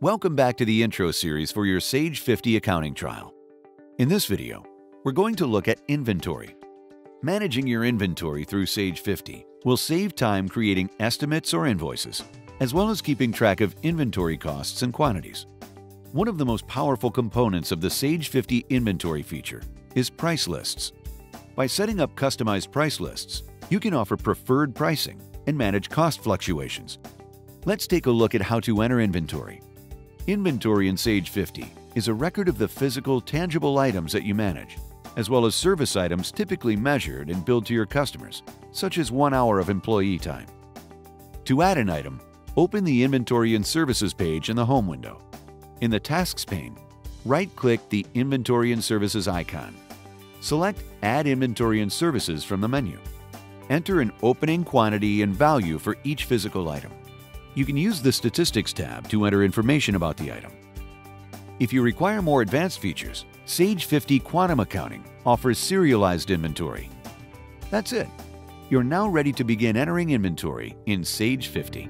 Welcome back to the intro series for your Sage 50 accounting trial. In this video, we're going to look at inventory. Managing your inventory through Sage 50 will save time creating estimates or invoices, as well as keeping track of inventory costs and quantities. One of the most powerful components of the Sage 50 inventory feature is price lists. By setting up customized price lists, you can offer preferred pricing and manage cost fluctuations. Let's take a look at how to enter inventory. Inventory in Sage 50 is a record of the physical, tangible items that you manage, as well as service items typically measured and billed to your customers, such as one hour of employee time. To add an item, open the Inventory and Services page in the Home window. In the Tasks pane, right-click the Inventory and Services icon. Select Add Inventory and Services from the menu. Enter an opening quantity and value for each physical item. You can use the Statistics tab to enter information about the item. If you require more advanced features, Sage 50 Quantum Accounting offers serialized inventory. That's it. You're now ready to begin entering inventory in Sage 50.